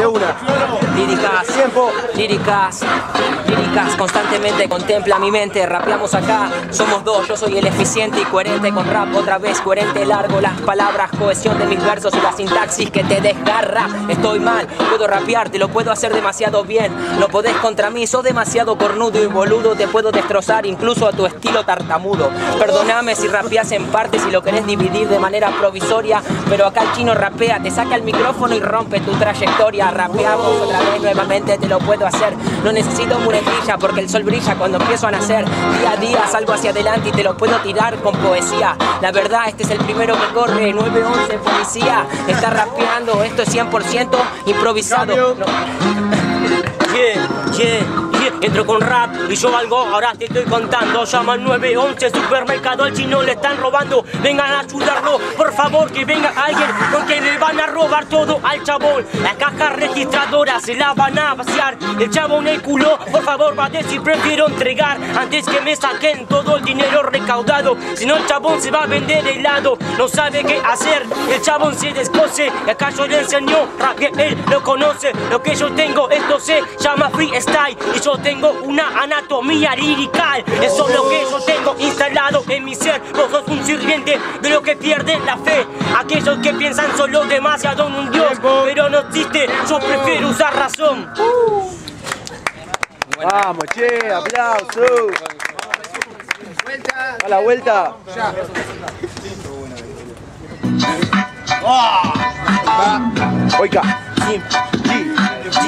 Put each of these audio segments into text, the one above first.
De una. Líricas, Tiempo. líricas, líricas, constantemente contempla mi mente, rapeamos acá, somos dos, yo soy el eficiente y coherente con rap, otra vez coherente, largo las palabras, cohesión de mis versos y la sintaxis que te desgarra, estoy mal, puedo rapear, te lo puedo hacer demasiado bien, no podés contra mí, sos demasiado cornudo y boludo, te puedo destrozar incluso a tu estilo tartamudo, perdóname si rapeas en partes y lo querés dividir de manera provisoria, pero acá el chino rapea, te saca el micrófono y rompe tu trayectoria, rapeamos otra vez nuevamente te lo puedo hacer. No necesito muletilla porque el sol brilla cuando empiezo a nacer. Día a día salgo hacia adelante y te lo puedo tirar con poesía. La verdad, este es el primero que corre, 911 policía. Está rapeando, esto es 100% improvisado. No. Yeah, yeah, yeah. Entro con rap y yo algo ahora te estoy contando. Llama al 911 supermercado, al chino le están robando. Vengan a ayudarlo, por favor que venga alguien porque le van a robar todo al chabón. La caja registradora se la van a vaciar. El chabón el culo, por favor va a decir prefiero entregar antes que me saquen todo el dinero recaudado. Si no el chabón se va a vender helado, no sabe qué hacer. El chabón se descoce acá yo le enseño rap él lo conoce. Lo que yo tengo esto se llama freestyle y yo tengo una anatomía lirical. Eso es lo que yo tengo instalado en mi ser. Vos sos un sirviente de lo que pierden la fe. Aquellos que piensan solo demasiado en un dios, pero no existe. Yo prefiero usar razón. Vamos, che, aplauso. A la vuelta. Oiga.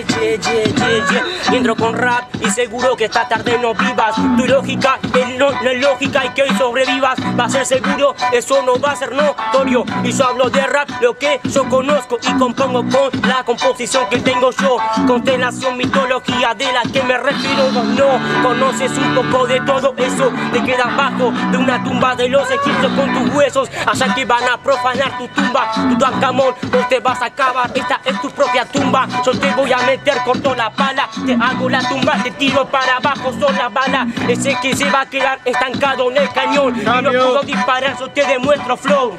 yeah, yeah, yeah, yeah. Entro con rap y seguro que esta tarde no vivas. Tu lógica es no, es lógica y que hoy sobrevivas. Va a ser seguro, eso no va a ser notorio. Y yo hablo de rap, lo que yo conozco y compongo con la composición que tengo yo. Constelación, mitología de la que me refiero. No conoces un poco de todo eso. Te quedas bajo de una tumba de los egipcios con tus huesos. Allá que van a profanar tu tumba. Tu Tutankamón, vos te vas a acabar. Esta es tu propia tumba. Yo te voy a meter corto la pala. Te hago la tumba, te tiro para abajo son la bala. Ese que se va a quedar estancado en el cañón. Y no puedo disparar, yo te demuestro flow.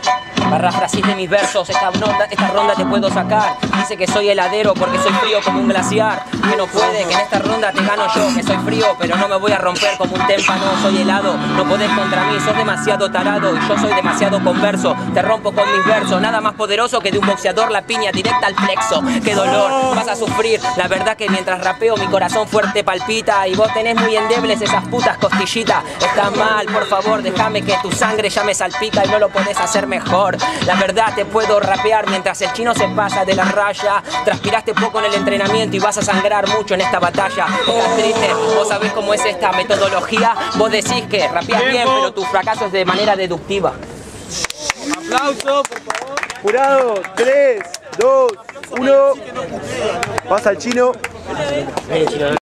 Parafrasis de mis versos, esta ronda, esta ronda te puedo sacar. Dice que soy heladero porque soy frío como un glaciar. Que no puede, que en esta ronda te gano yo, que soy frío, pero no me voy a romper como un témpano. Soy helado, no podés contra mí, sos demasiado tarado y yo soy demasiado converso. Te rompo con mis versos, nada más poderoso que de un boxeador la piña directa al plexo. Qué dolor, vas a sufrir. La verdad que mientras rapeo mi corazón fuerte palpita y vos tenés muy endebles esas putas costillitas. Estás mal, por favor, déjame que tu sangre ya me salpica y no lo podés hacer mejor. La verdad te puedo rapear mientras el chino se pasa de la raya. Transpiraste poco en el entrenamiento y vas a sangrar mucho en esta batalla. Estás triste, vos sabés cómo es esta metodología. Vos decís que rapeás bien, pero tu fracaso es de manera deductiva. Aplauso, por favor. Jurado, 3, 2, 1. Pasa el chino.